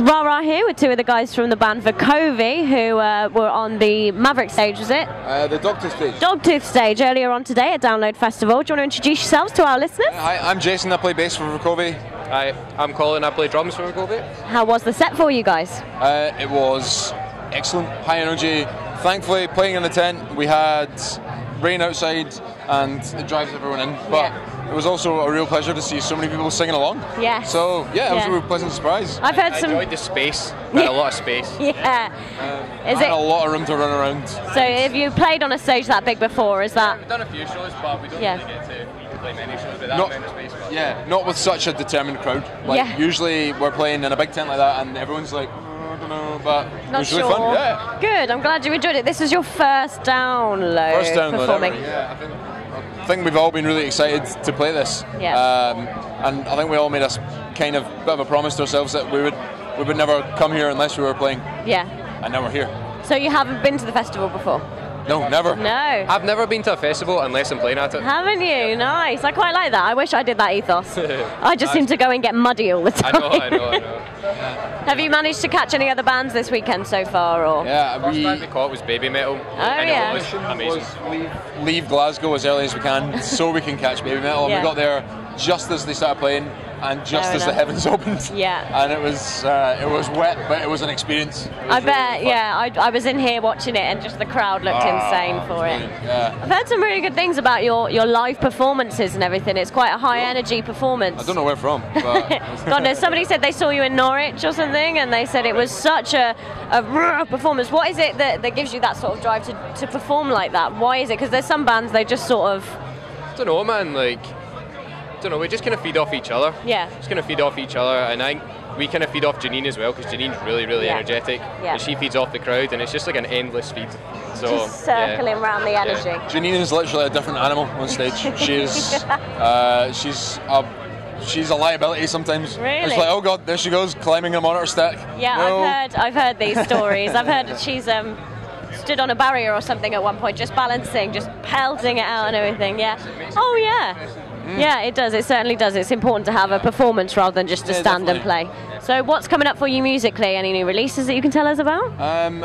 It's Rara here with two of the guys from the band Vukovi who uh, were on the Maverick stage, was it? Uh, the Doctor stage. Dogtooth stage earlier on today at Download Festival. Do you want to introduce yourselves to our listeners? Hi, I'm Jason. I play bass for Vukovi. Hi, I'm Colin. I play drums for Vukovi. How was the set for you guys? Uh, it was excellent, high energy. Thankfully, playing in the tent, we had rain outside and it drives everyone in. But Yeah. it was also a real pleasure to see so many people singing along. Yeah. So yeah, it was Yeah. a real pleasant surprise. I've heard I some. enjoyed the space. We had a lot of space. Yeah. Um, Is I had a lot of room to run around. So have you played on a stage that big before? Is that? We've done a few shows, but we don't Yeah. really get to play many shows with that Not- amount of space. But Yeah, not with such a determined crowd. Like Yeah. usually we're playing in a big tent like that, and everyone's like, "Oh, I don't know, but it Not was really sure. fun. Yeah. Good. I'm glad you enjoyed it. This was your first download First download performing. ever. Yeah, I think, we've all been really excited to play this. Yeah. Um, and I think we all made a s- kind of bit of a promise to ourselves that we would we would never come here unless we were playing, Yeah. and now we're here. So you haven't been to the festival before? No, never. No. I've never been to a festival unless I'm playing at it. Haven't you? Nice. I quite like that. I wish I did that ethos. I just seem to go and get muddy all the I time. know, I know, I know. Have you managed to catch any other bands this weekend so far, or? Yeah, First we band we caught was Babymetal. Oh, and yeah. it was amazing. was leave, leave Glasgow as early as we can so we can catch Babymetal. And Yeah. we got there just as they started playing and just Fair as the heavens opened. Yeah. And it was uh, it was wet, but it was an experience. Was I really, bet, really fun. yeah. I, I was in here watching it and just the crowd looked Ah, insane for it. brilliant, Yeah. I've heard some really good things about your, your live performances and everything. It's quite a high energy performance. I don't know where from, but God knows. Somebody said they saw you in Norwich or something, and they said it was such a, a performance. What is it that, that gives you that sort of drive to, to perform like that? Why is it? Because there's some bands they just sort of, I don't know, man. Like, I don't know. we're just kind of feed off each other. Yeah. Just kind of feed off each other, and I we kind of feed off Janine as well because Janine's really, really Yeah. energetic. Yeah. And she feeds off the crowd, and it's just like an endless feed. So just circling yeah. around the Yeah. energy. Janine is literally a different animal on stage. She's uh, she's a she's a liability sometimes. Really? It's like oh god, there she goes climbing a monitor stack. Yeah, No. I've heard I've heard these stories. I've heard that she's um, stood on a barrier or something at one point, just balancing, just pelting it out and everything. Yeah. Oh yeah. Mm. Yeah, it does. It certainly does. It's important to have a performance rather than just to Yeah, stand and definitely. play. So, what's coming up for you musically? Any new releases that you can tell us about? Um,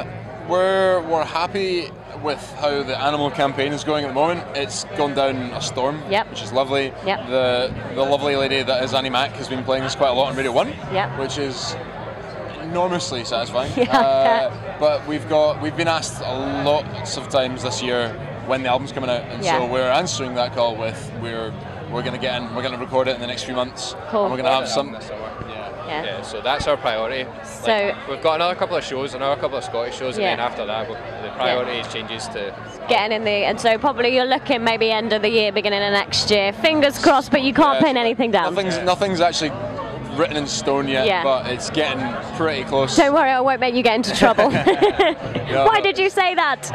we're we're happy with how the animal campaign is going at the moment. It's gone down a storm, Yep. which is lovely. Yep. The the lovely lady that is Annie Mac has been playing this quite a lot on Radio One, Yep. which is enormously satisfying. Yeah. Uh, but we've got we've been asked a lots of times this year when the album's coming out, and Yeah. so we're answering that call with we're we're going to get in, we're going to record it in the next few months, Cool. and we're going to have some. Yeah. Yeah. Yeah, so that's our priority. So- Like, we've got another couple of shows, another couple of Scottish shows, Yeah. and then after that, we'll- the priority changes to. Getting in the and so probably you're looking maybe end of the year, beginning of next year. Fingers crossed, but you can't Yeah, pin anything down. Nothing's nothing's actually written in stone yet, Yeah. but it's getting pretty close. Don't worry, I won't make you get into trouble. Why did you say that?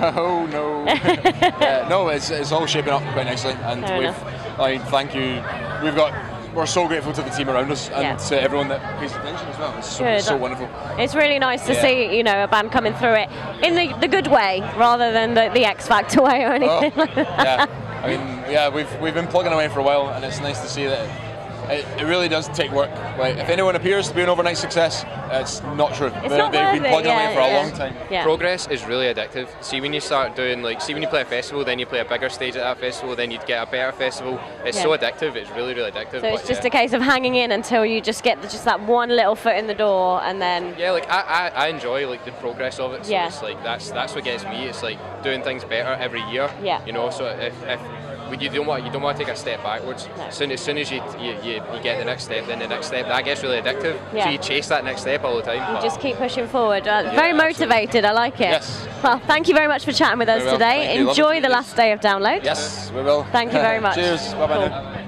Oh no! yeah, no, it's, it's all shaping up quite nicely, and Fair we've. enough. I mean, thank you. We've got. We're so grateful to the team around us and Yeah. to everyone that pays attention as well. It's so, so wonderful. It's really nice to Yeah. see, you know, a band coming through it in the, the good way rather than the, the X Factor way or Oh, anything like yeah. I mean, yeah, we've we've been plugging away for a while, and it's nice to see that it, it really does take work. Like, if anyone appears to be an overnight success, it's not true. It's They- not They've been it, plugging yeah, away for a long time. Yeah. Progress is really addictive. See, when you start doing, like, see, when you play a festival, then you play a bigger stage at that festival, then you'd get a better festival. It's Yeah. so addictive, it's really, really addictive. So it's but, just yeah. a case of hanging in until you just get the, just that one little foot in the door and then Yeah, like I, I, I enjoy like the progress of it. So Yeah. it's like that's that's what gets me. It's like doing things better every year. Yeah. You know, so if, if when you don't want you don't want to take a step backwards. No. As soon as soon as you, you, you, you get the next step, then the next step, that gets really addictive. Yeah. So you chase that next step all the time. you just keep pushing forward. Uh, very absolutely. motivated, I like it. Yes. Well, thank you very much for chatting with us today. Thank Enjoy the last day of download. Yes, we will. Thank you very much. Cheers. Bye bye Cool.